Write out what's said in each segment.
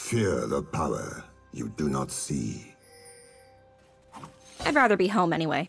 Fear the power you do not see. I'd rather be home anyway.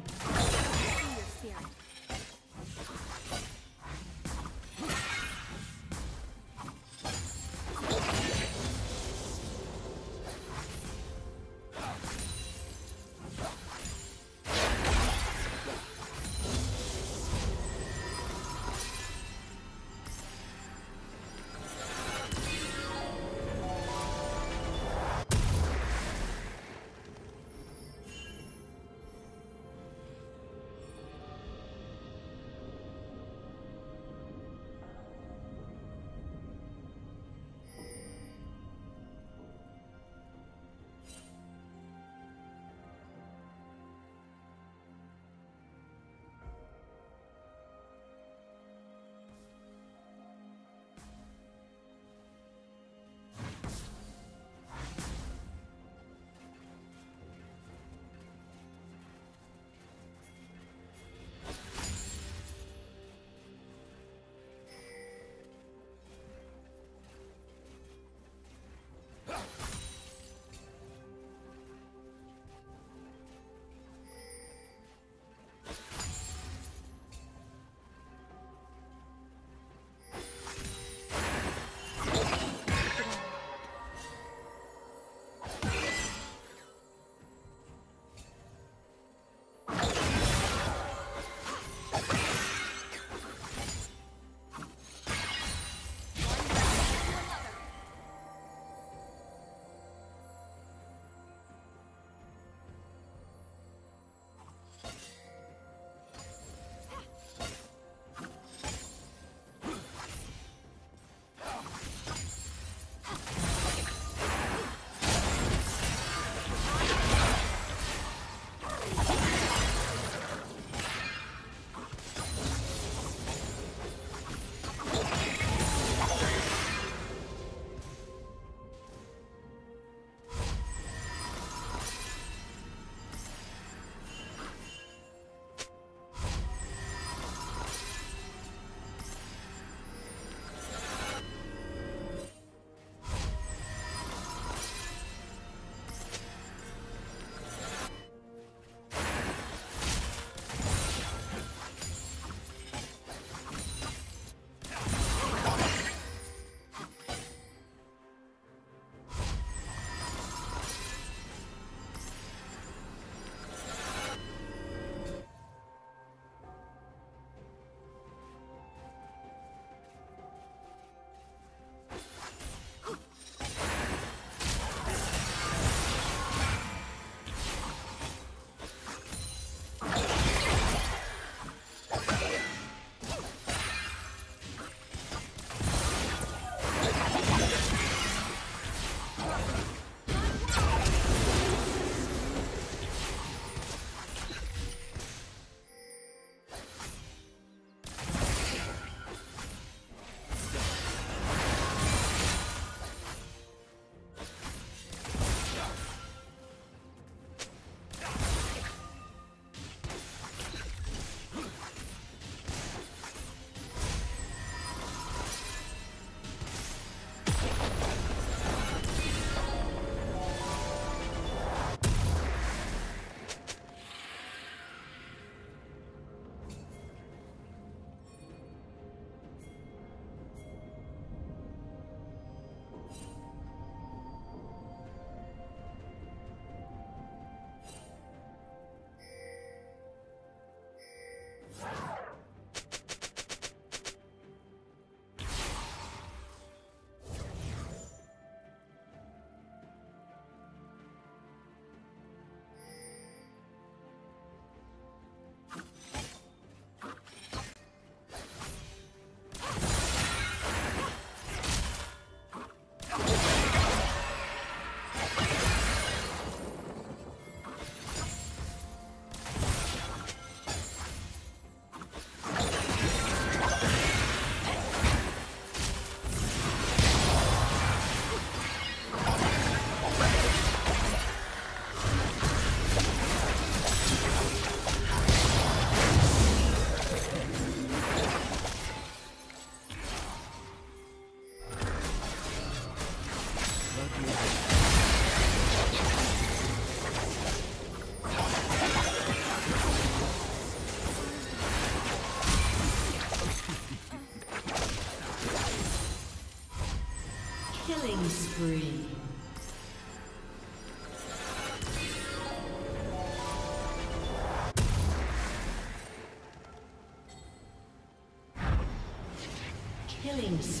Killing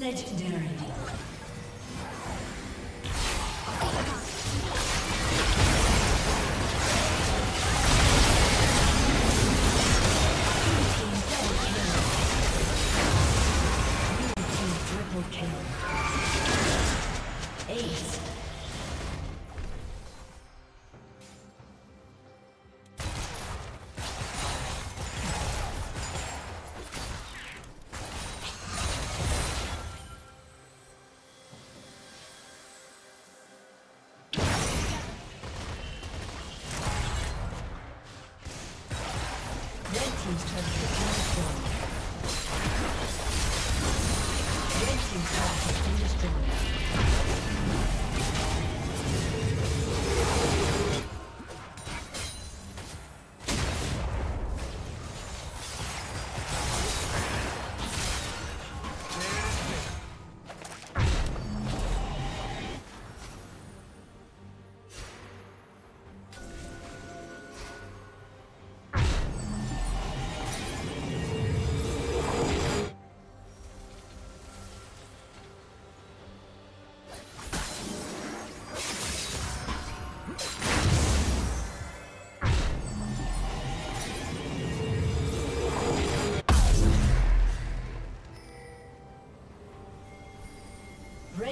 Legendary.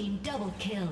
Team double kill.